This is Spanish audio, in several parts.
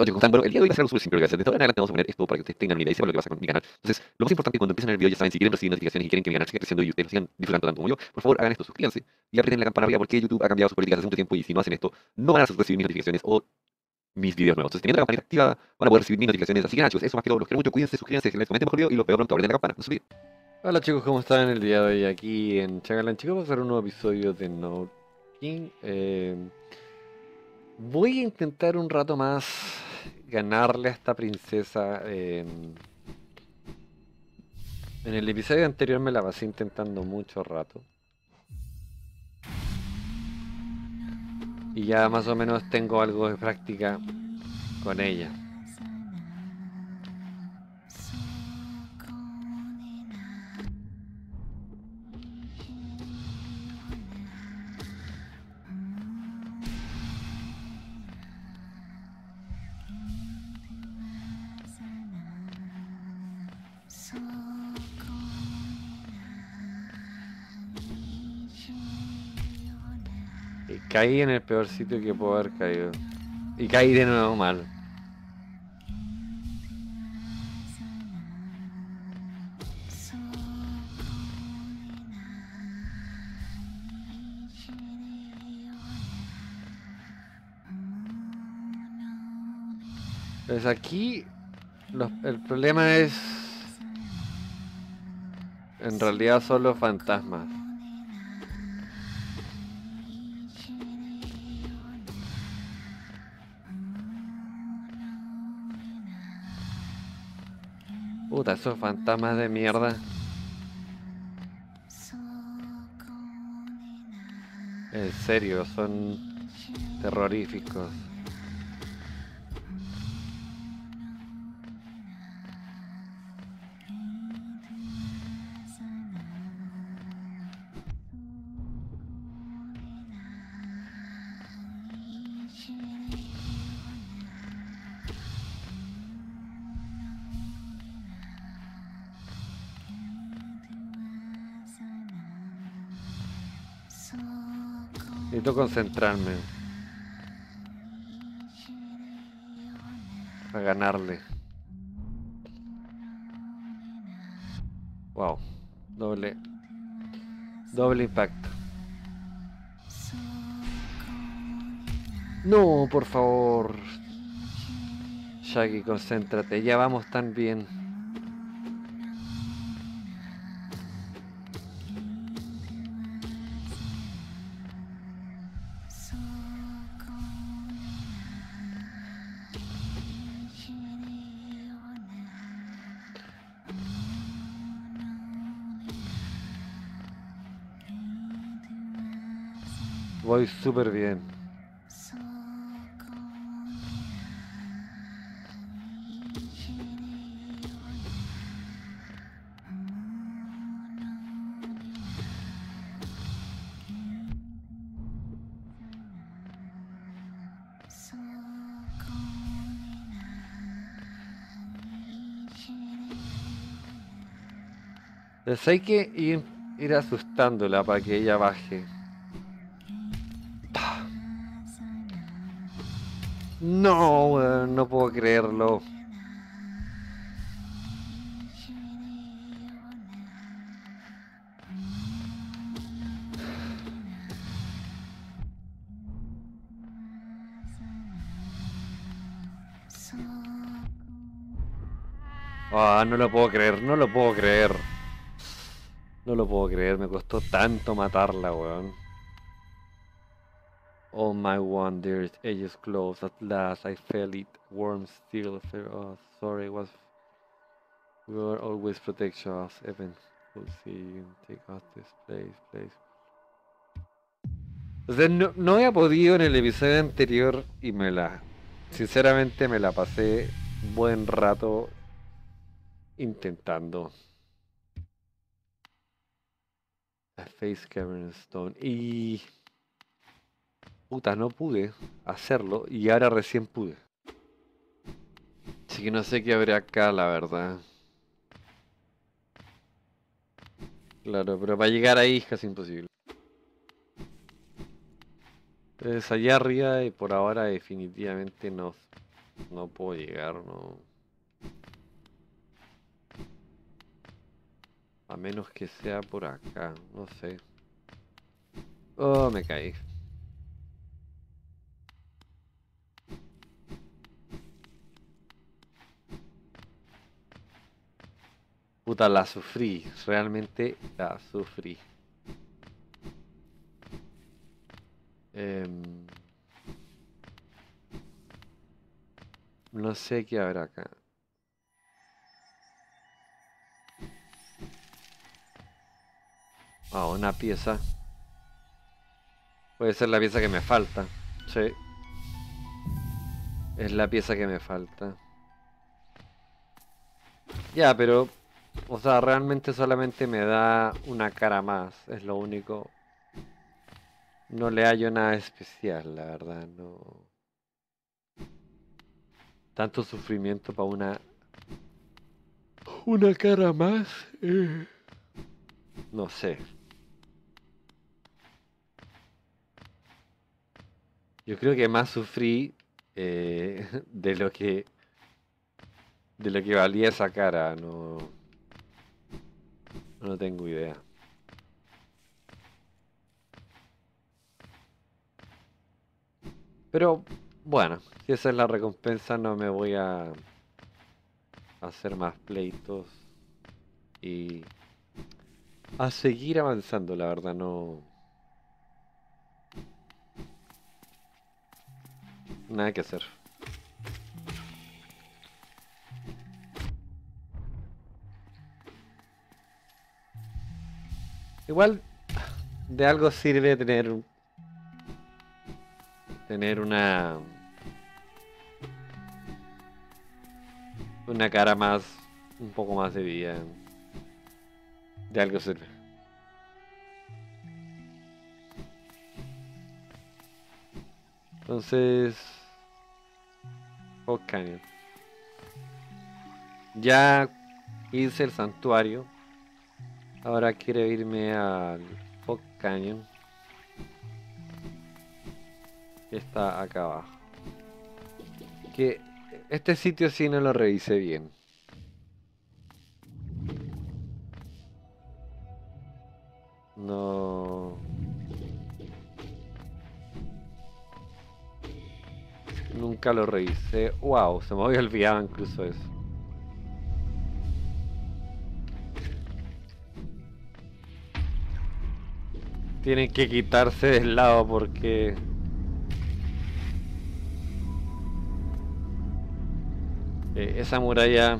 Oye, ¿cómo están? Bueno, el día de hoy va a ser algo súper simple hacer. De ahora en adelante vamos a poner esto para que ustedes tengan una idea y sepan lo que pasa con mi canal. Entonces, lo más importante cuando empiezan el video, ya saben, si quieren recibir notificaciones y quieren que mi canal siga creciendo y ustedes lo sigan disfrutando tanto como yo, por favor hagan esto, suscríbanse y aprieten la campana arriba porque YouTube ha cambiado sus políticas hace mucho tiempo y si no hacen esto, no van a recibir mis notificaciones o mis videos nuevos. Entonces, teniendo la campanita activa, van a poder recibir mis notificaciones. Así que nada, chicos, eso más que todo, los quiero mucho, cuídense, suscríbanse, les comenten mejor video y lo peor pronto, aprieten la campana. Hola chicos, ¿cómo están? El día de hoy aquí en Chagalan chicos vamos a hacer un nuevo episodio de No King. Eh, voy a intentar un rato más ganarle a esta princesa. en el episodio anterior me la pasé intentando mucho rato. Y ya más o menos tengo algo de práctica con ella. Caí en el peor sitio que puedo haber caído. Y caí de nuevo mal. Pues aquí los- el problema es en realidad son los fantasmas. Esos fantasmas de mierda. En serio, son terroríficos. Necesito concentrarme. Para ganarle. Wow. Doble. Doble impacto. No, por favor. Shaggy, concéntrate. Ya vamos tan bien. Voy súper bien. Hay que ir, ir asustándola para que ella baje. No, no puedo creerlo. Ah, no lo puedo creer, no lo puedo creer. No lo puedo creer, me costó tanto matarla, weón. All my wonders, ages close. At last, I felt it. Warm still. Oh, sorry, was. We were always protection of Evan. We'll see you. Take out this place, place. Sea, no, no había podido en el episodio anterior y me la. Sinceramente, me la pasé buen rato intentando. A face cavern stone. Y. Puta, no pude hacerlo y ahora recién pude. Así que no sé qué habrá acá, la verdad. Claro, pero para llegar ahí es casi imposible. Es allá arriba y por ahora definitivamente no. No puedo llegar, no. A menos que sea por acá, no sé. Oh, me caí. Puta, la sufrí. Realmente la sufrí. Em, no sé qué habrá acá. Ah, una pieza. Puede ser la pieza que me falta. Sí. Es la pieza que me falta. Ya, pero... O sea, realmente solamente me da una cara más. Es lo único. No le hallo nada especial, la verdad. No... Tanto sufrimiento para una... Una cara más. eh. No sé. Yo creo que más sufrí eh, de lo que de lo que valía esa cara, no no tengo idea. Pero bueno, si esa es la recompensa no me voy a hacer más pleitos y a seguir avanzando, la verdad no Nada que hacer. Igual de algo sirve tener tener una una cara más un poco más de vida. De algo sirve. Entonces. Hawk Canyon. Ya hice el santuario. Ahora quiero irme al Hawk Canyon. Que está acá abajo. Que este sitio sí no lo revisé bien. No. Nunca lo revisé. Wow, se me había olvidado incluso eso. Tienen que quitarse del lado porque... Eh, esa muralla...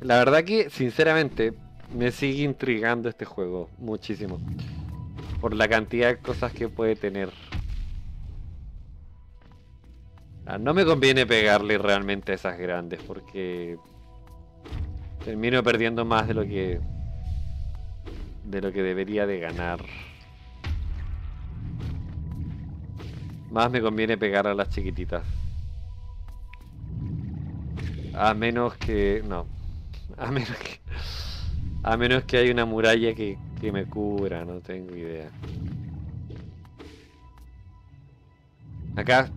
La verdad que, sinceramente, me sigue intrigando este juego muchísimo por la cantidad de cosas que puede tener. No me conviene pegarle realmente a esas grandes porque termino perdiendo más de lo que de lo que debería de ganar. Más me conviene pegar a las chiquititas. A menos que no, a menos que a menos que haya una muralla que, que me cubra, no tengo idea. Acá,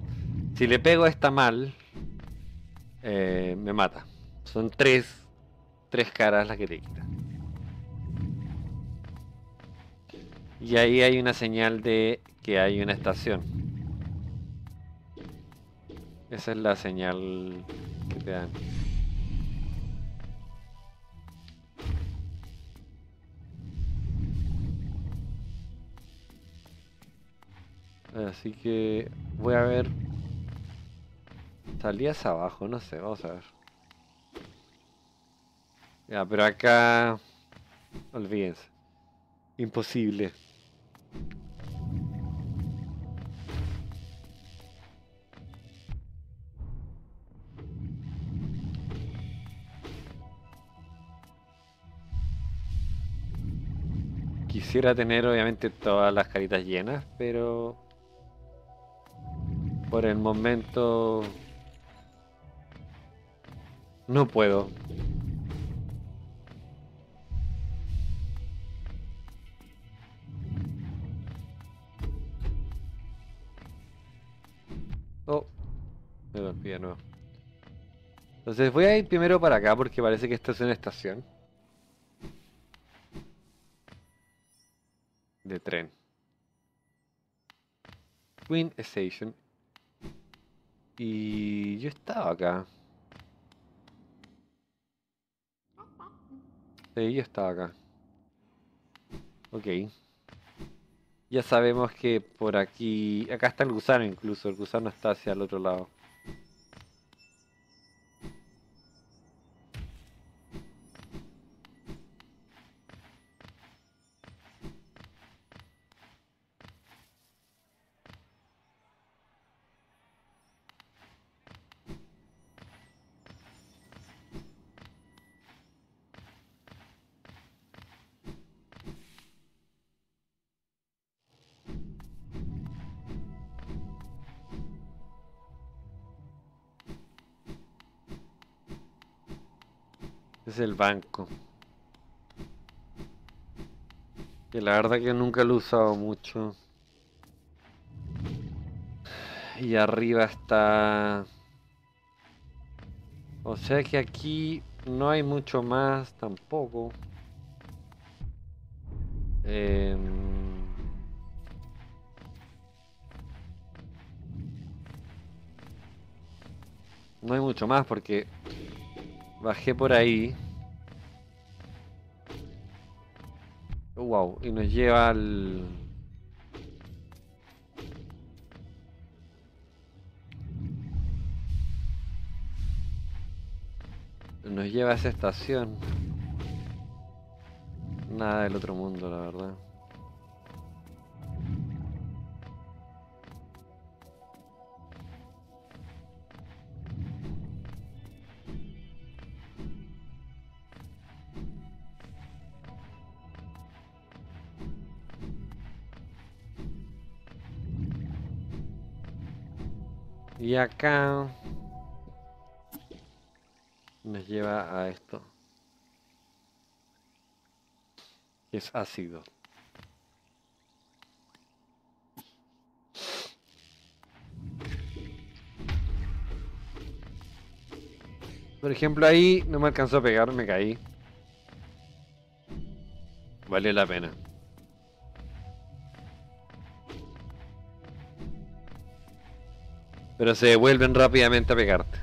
si le pego a esta mal, eh, me mata. Son tres, tres caras las que te quita. Y ahí hay una señal de que hay una estación. Esa es la señal que te dan. Así que voy a ver. Salías abajo, no sé, vamos a ver. Ya, pero acá. Olvídense. Imposible. Quisiera tener obviamente todas las caritas llenas, pero por el momento no puedo. Me golpeé de nuevo. Entonces voy a ir primero para acá porque parece que esta es una estación. De tren. Queen Station. Y yo estaba acá. Sí, yo estaba acá. Ok. Ya sabemos que por aquí... Acá está el gusano incluso. El gusano está hacia el otro lado. Es el banco. Que la verdad que nunca lo he usado mucho. Y arriba está... O sea que aquí no hay mucho más tampoco. Em, No hay mucho más porque bajé por ahí. Wow, y nos lleva al... Nos lleva a esa estación. Nada del otro mundo, la verdad. Y acá nos lleva a esto. Que es ácido. Por ejemplo, ahí no me alcanzó a pegar, me caí. Vale la pena. Pero se vuelven rápidamente a pegarte.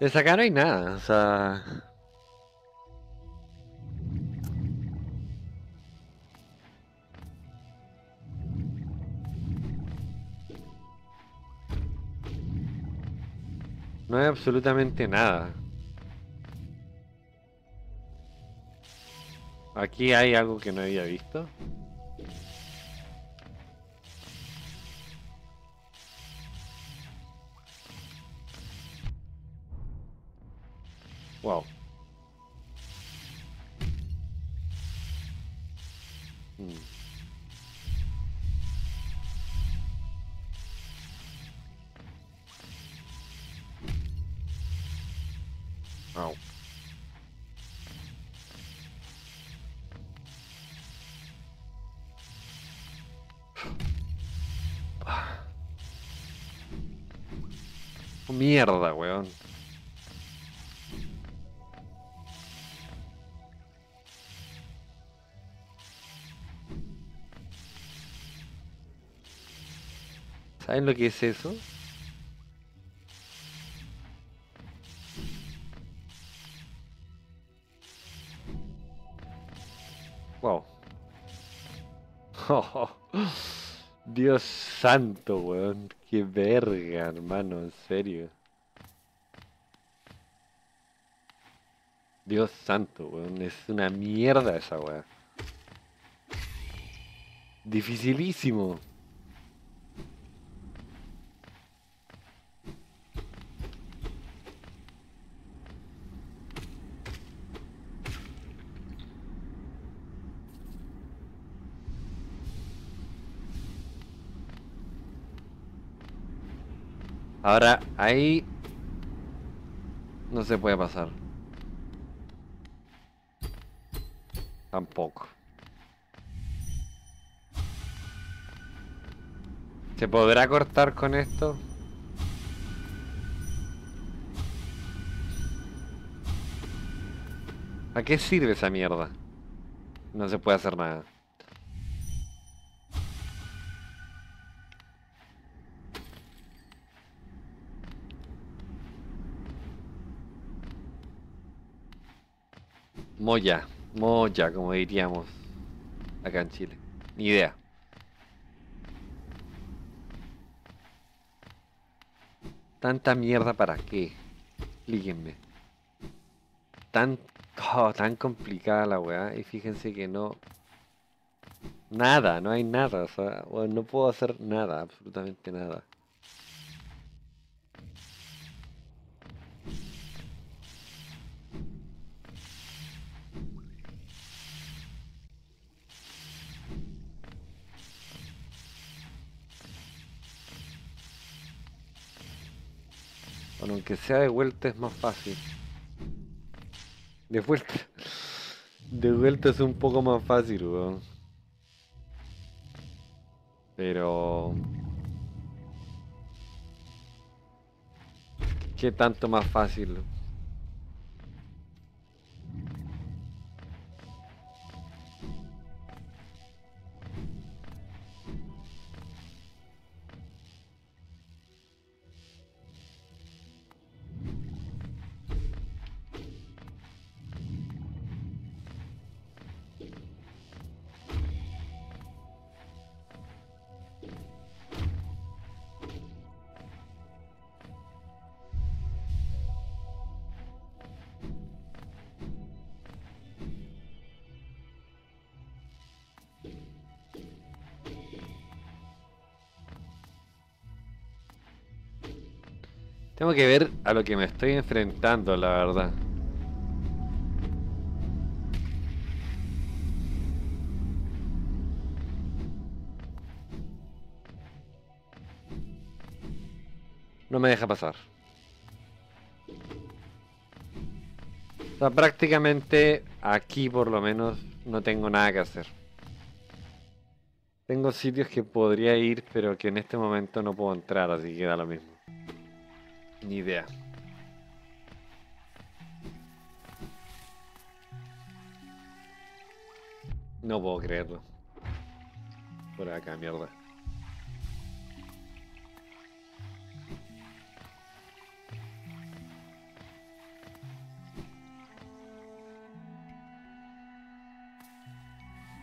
Desde acá no hay nada, o sea... No hay absolutamente nada. Aquí hay algo que no había visto. Mierda, weón. ¿Saben lo que es eso? Wow. Dios santo, weón. Qué verga, hermano, en serio. Dios santo, weón. Es una mierda esa weá. Dificilísimo. Ahora, ahí no se puede pasar. Tampoco. ¿Se podrá cortar con esto? ¿A qué sirve esa mierda? No se puede hacer nada. Moya, moya, como diríamos acá en Chile. Ni idea. Tanta mierda para qué. Explíquenme. Tan, oh, tan complicada la weá. Y fíjense que no. Nada, no hay nada. O sea, no puedo hacer nada, absolutamente nada. Aunque sea de vuelta es más fácil. De vuelta. De vuelta es un poco más fácil, weón. Pero... ¿Qué tanto más fácil? Tengo que ver a lo que me estoy enfrentando, la verdad. No me deja pasar. O sea, prácticamente aquí por lo menos no tengo nada que hacer. Tengo sitios que podría ir, pero que en este momento no puedo entrar, así que da lo mismo. Ni idea. No puedo creerlo. Por acá, mierda.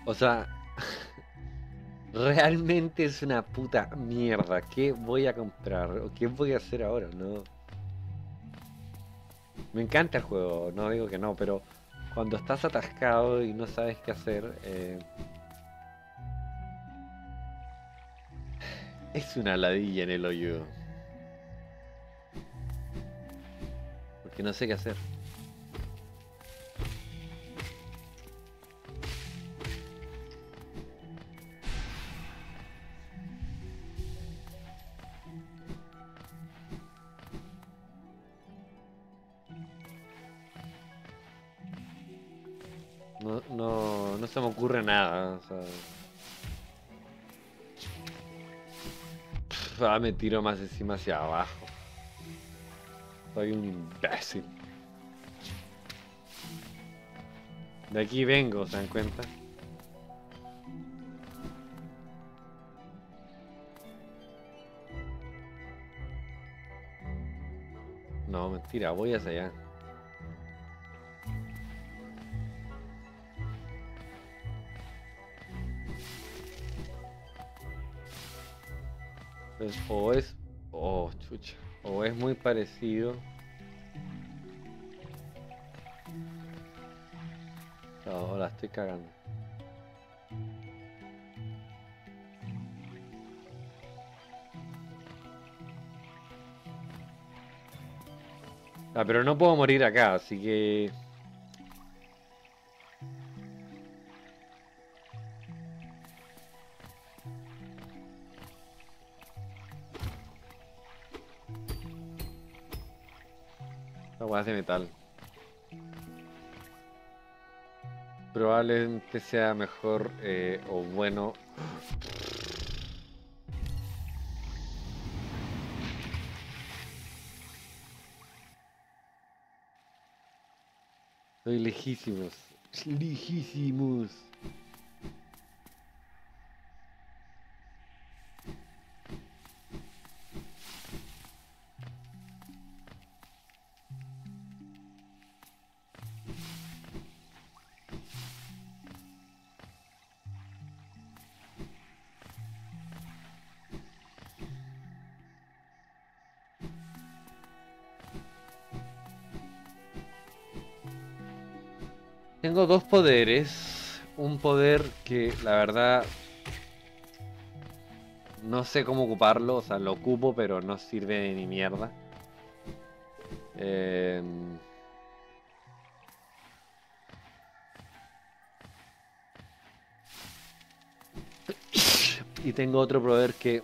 O sea, realmente es una puta mierda. ¿Qué voy a comprar? ¿O qué voy a hacer ahora? No. Me encanta el juego, no digo que no, pero cuando estás atascado y no sabes qué hacer, eh, es una ladilla en el hoyo. Porque no sé qué hacer. No, no, no se me ocurre nada. O sea... Ah, me tiro más encima hacia abajo. Soy un imbécil. De aquí vengo, ¿se dan cuenta? No, mentira, voy hacia allá. Pues, o es. Oh, chucha. O es muy parecido. No, la estoy cagando. Ah, pero no puedo morir acá, así que... Esta es de metal. Probablemente sea mejor eh, o bueno. Estoy lejísimos. Lejísimos. Tengo dos poderes. Un poder que la verdad no sé cómo ocuparlo. O sea, lo ocupo pero no sirve de ni mierda. Em, Y tengo otro poder que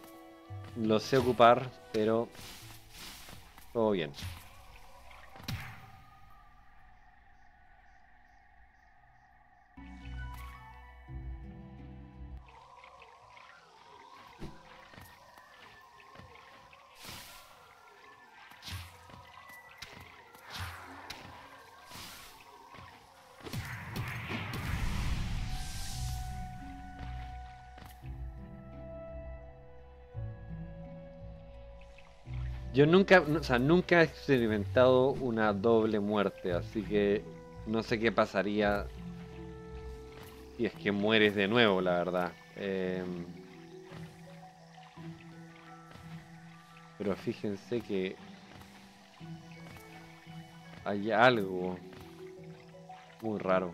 lo sé ocupar, pero todo bien. Yo nunca, o sea, nunca he experimentado una doble muerte, así que no sé qué pasaría si es que mueres de nuevo, la verdad. Em, pero fíjense que hay algo muy raro.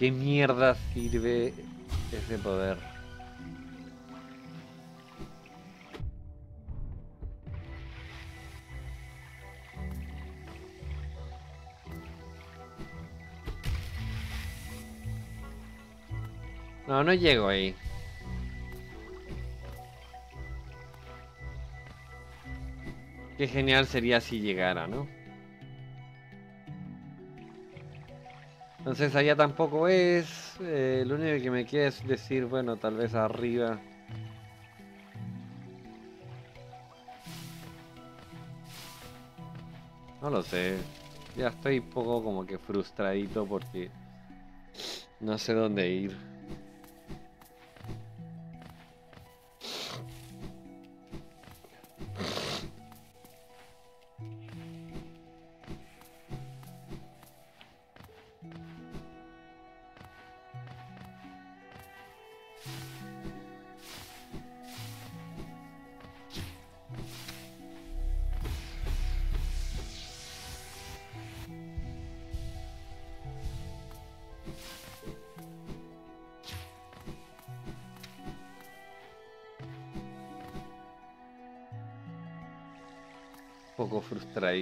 Qué mierda sirve ese poder? No, no llego ahí. Qué genial sería si llegara, ¿no? Entonces allá tampoco es. eh, lo único que me queda es decir, bueno, tal vez arriba. No lo sé. Ya estoy un poco como que frustradito porque no sé dónde ir.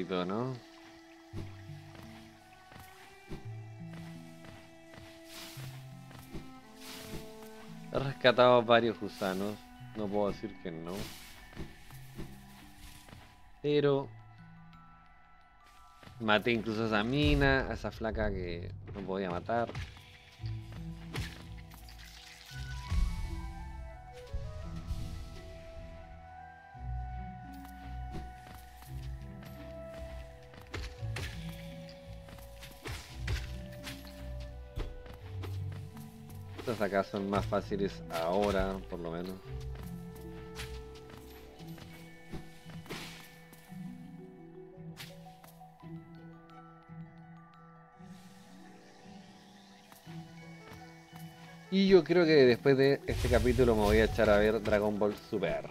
¿No? He rescatado varios gusanos, no puedo decir que no. Pero maté incluso a esa mina, a esa flaca que no podía matar. Son más fáciles ahora, por lo menos. Y yo creo que después de este capítulo me voy a echar a ver Dragon Ball Super.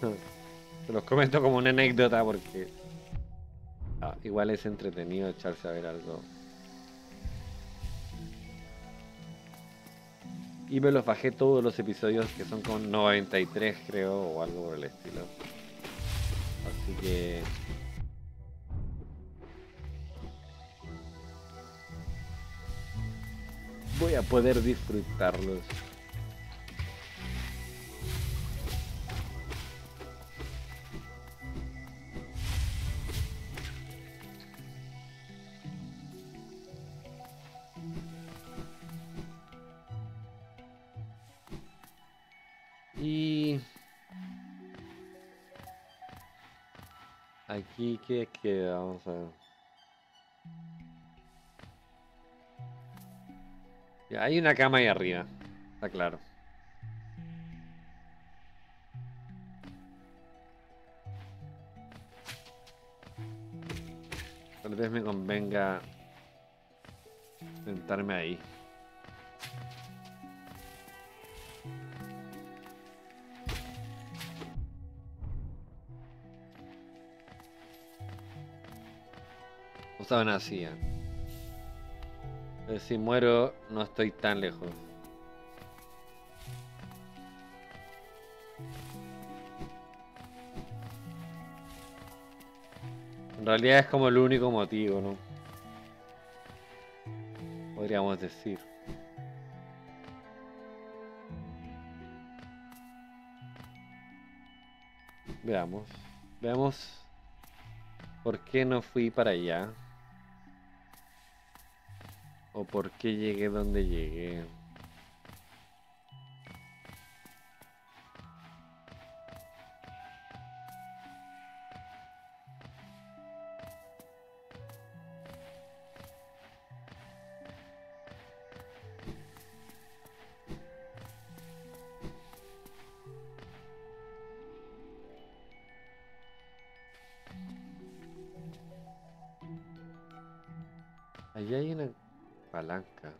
Se los comento como una anécdota porque ah, igual es entretenido echarse a ver algo. y me los bajé todos los episodios que son con 93 creo o algo por el estilo. Así que... Voy a poder disfrutarlos. Aquí qué queda, vamos a ver. Hay una cama ahí arriba, está claro. Tal vez me convenga sentarme ahí. Usaban así. ¿eh? Pero si muero, no estoy tan lejos. En realidad es como el único motivo, ¿no? Podríamos decir. Veamos. Veamos por qué no fui para allá. O por qué llegué donde llegué. Allí hay una palanca.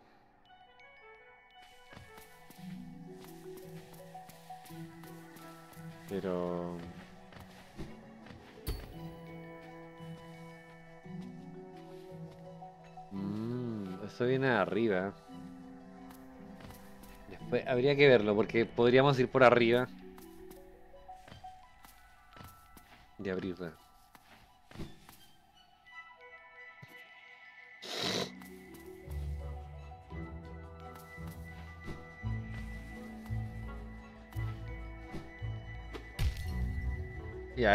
Pero... Mmm, eso viene de arriba. Después habría que verlo porque podríamos ir por arriba.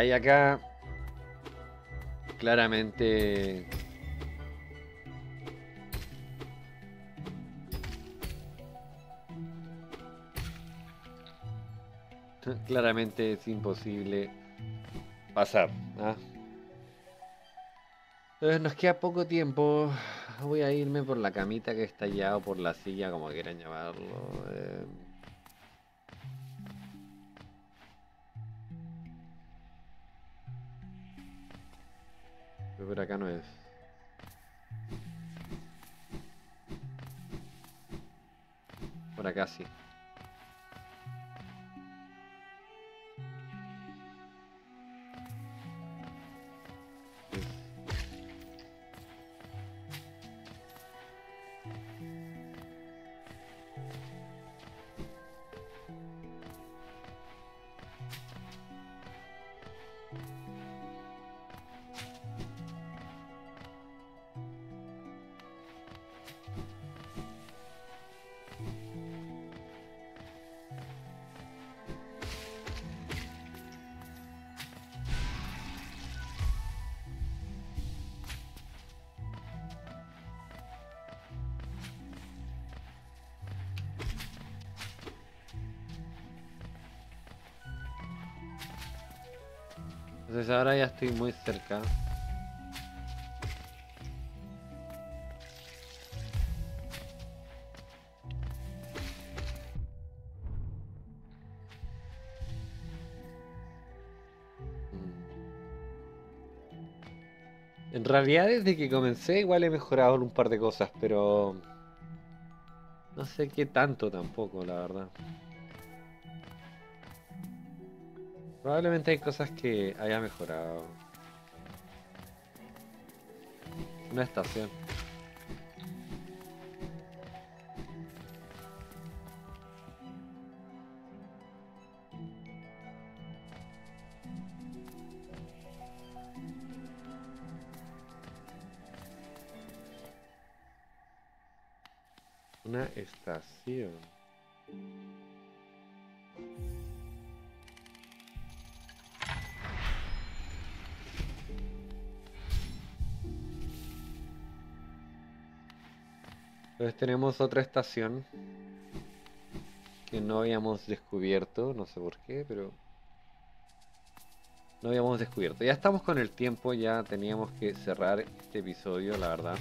Y acá claramente claramente es imposible pasar. ¿ah? Entonces nos queda poco tiempo. Voy a irme por la camita que está allá o por la silla, como quieran llamarlo. eh. Por acá no es. Por acá sí. Entonces ahora ya estoy muy cerca. Mm. En realidad desde que comencé igual he mejorado un par de cosas, pero no sé qué tanto tampoco, la verdad. Probablemente hay cosas que haya mejorado. Una estación. Una estación. Tenemos otra estación que no habíamos descubierto, no sé por qué, pero no habíamos descubierto. Ya estamos con el tiempo, ya teníamos que cerrar este episodio, la verdad,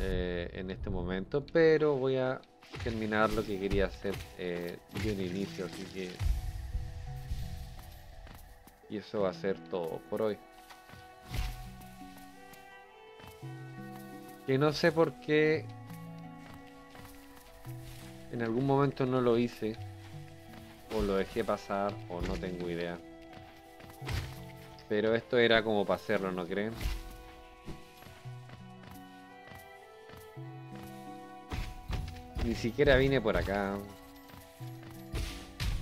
eh, en este momento, pero voy a terminar lo que quería hacer eh, de un inicio, así que... Y eso va a ser todo por hoy. Que no sé por qué en algún momento no lo hice, o lo dejé pasar, o no tengo idea. Pero esto era como para hacerlo, ¿no creen? Ni siquiera vine por acá.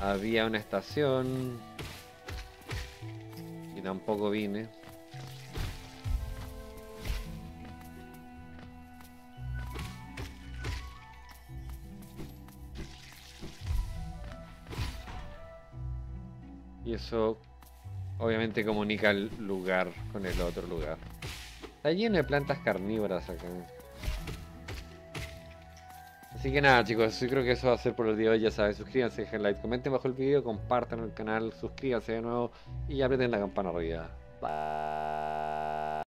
Había una estación. Y tampoco vine. Obviamente comunica el lugar con el otro lugar. Está lleno de plantas carnívoras acá. Así que nada chicos, yo creo que eso va a ser por el día de hoy, ya saben, suscríbanse, dejen like, comenten bajo el video, compartan el canal, suscríbanse de nuevo y aprieten la campana arriba. Bye.